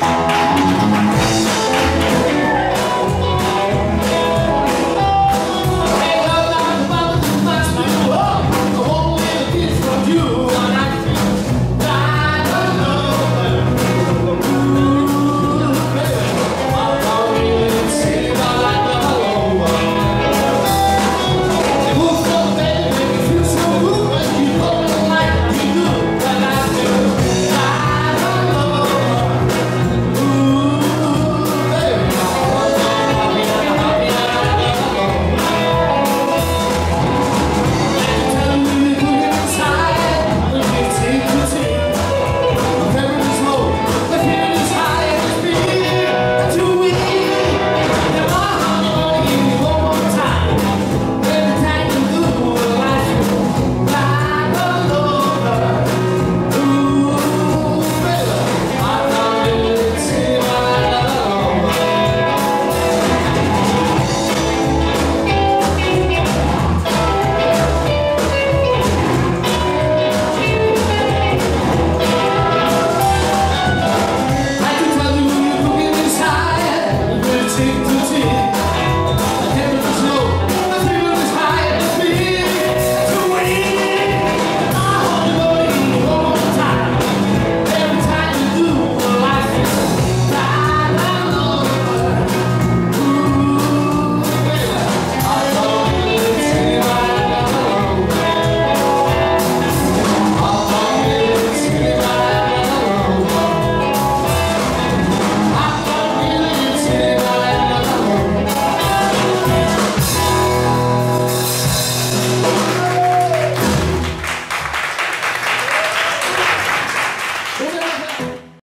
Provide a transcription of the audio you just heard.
Bye. sing